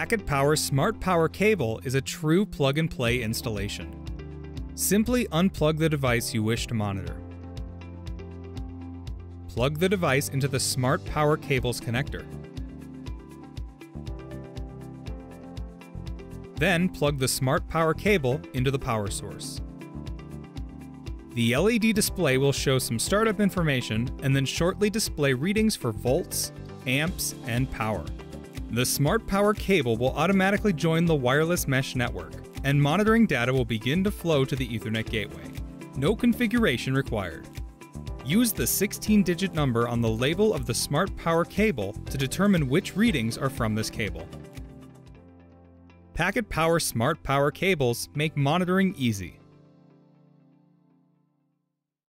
Packet Power Smart Power Cable is a true plug and play installation. Simply unplug the device you wish to monitor. Plug the device into the Smart Power Cables connector. Then plug the Smart Power cable into the power source. The LED display will show some startup information and then shortly display readings for volts, amps, and power. The Smart Power cable will automatically join the wireless mesh network, and monitoring data will begin to flow to the Ethernet gateway. No configuration required. Use the 16 digit number on the label of the Smart Power cable to determine which readings are from this cable. Packet Power Smart Power cables make monitoring easy.